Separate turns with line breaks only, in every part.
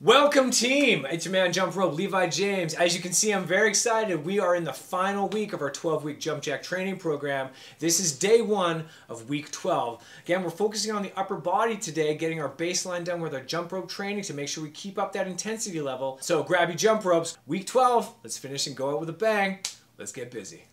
Welcome, team! It's your man, Jump Rope, Levi James. As you can see, I'm very excited. We are in the final week of our 12 week Jump Jack training program. This is day one of week 12. Again, we're focusing on the upper body today, getting our baseline done with our jump rope training to make sure we keep up that intensity level. So grab your jump ropes. Week 12, let's finish and go out with a bang. Let's get busy.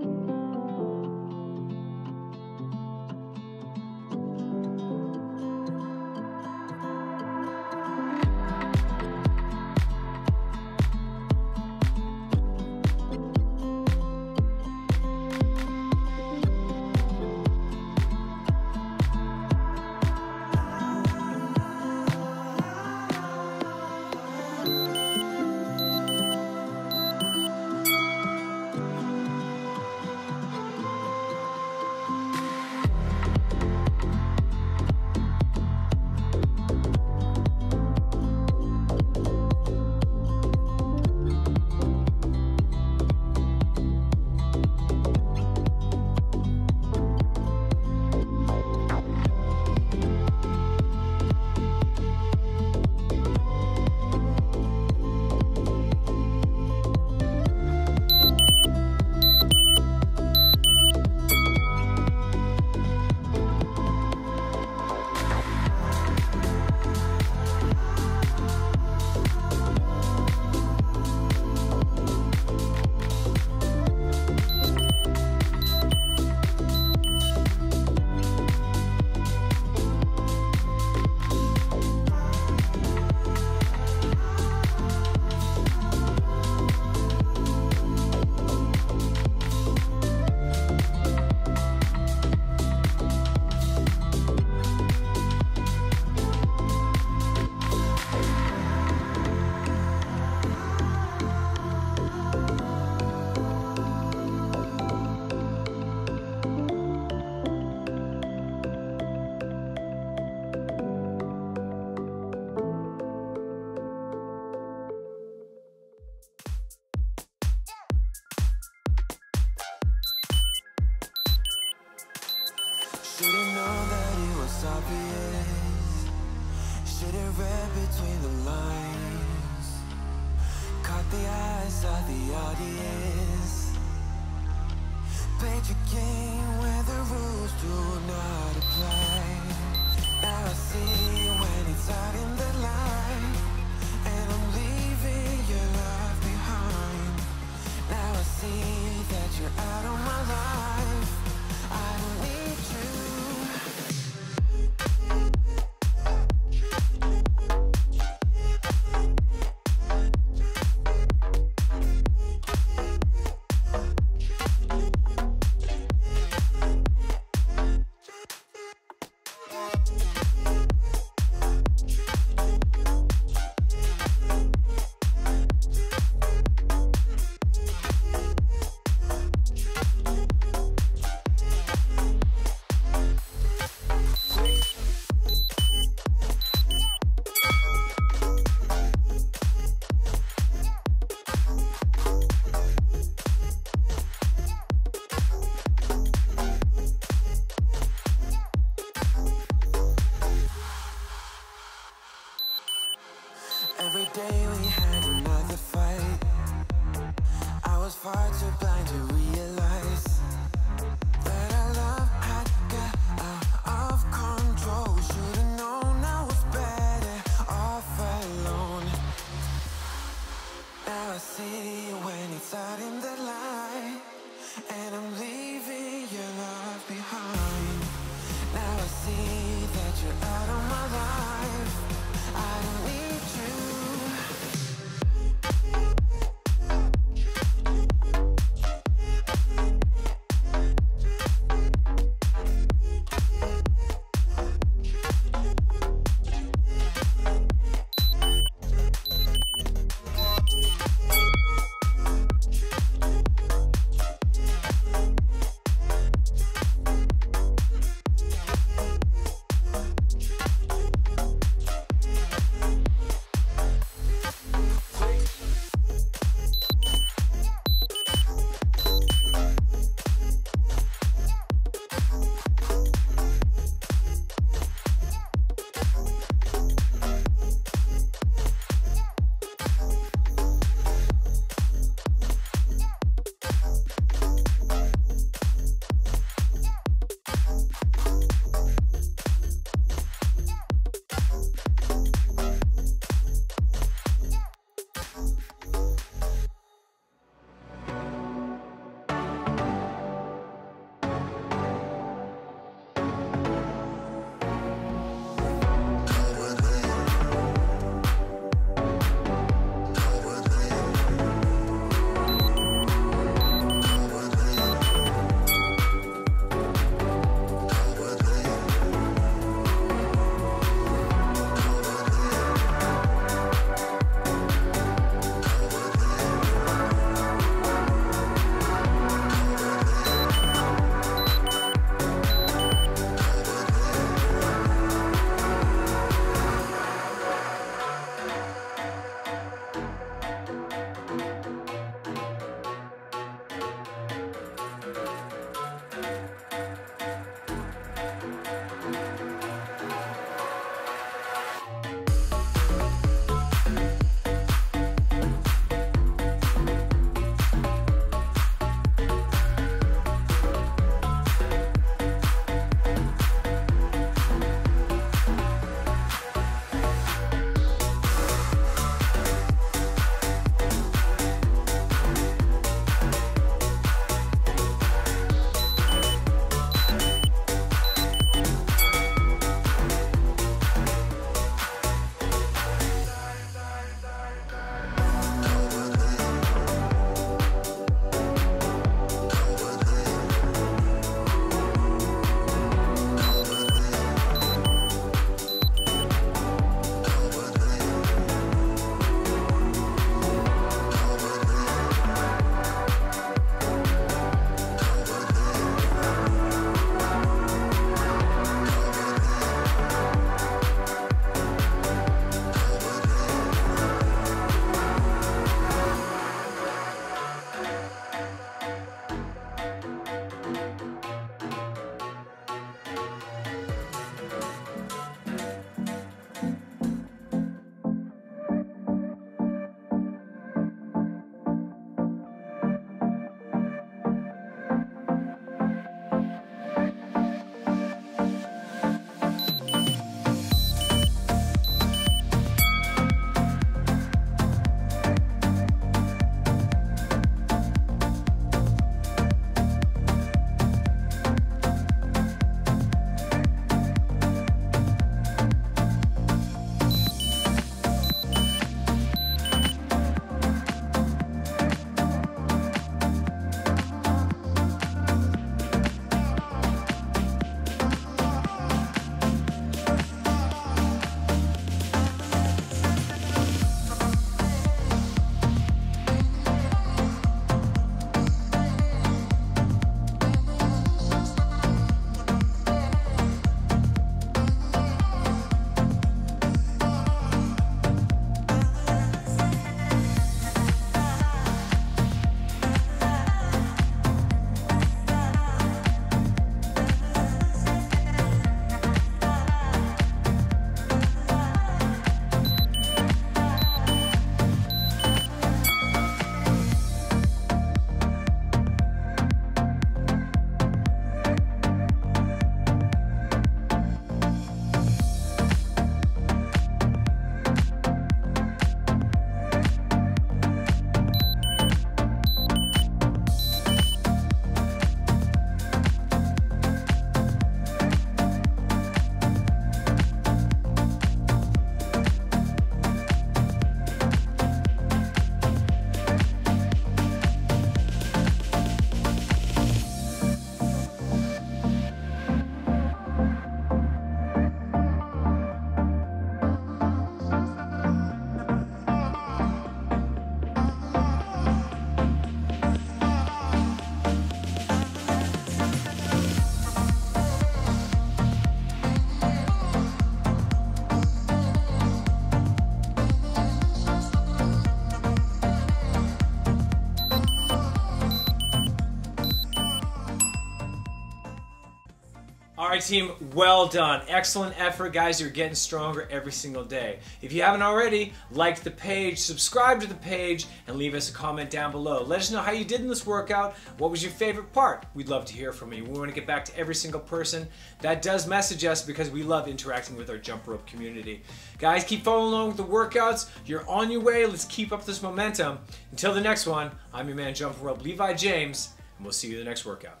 Right, team, well done. Excellent effort, guys. You're getting stronger every single day. If you haven't already, like the page, subscribe to the page, and leave us a comment down below. Let us know how you did in this workout. What was your favorite part? We'd love to hear from you. We want to get back to every single person that does message us because we love interacting with our jump rope community. Guys, keep following along with the workouts. You're on your way. Let's keep up this momentum. Until the next one, I'm your man, Jump Rope Levi James, and we'll see you in the next workout.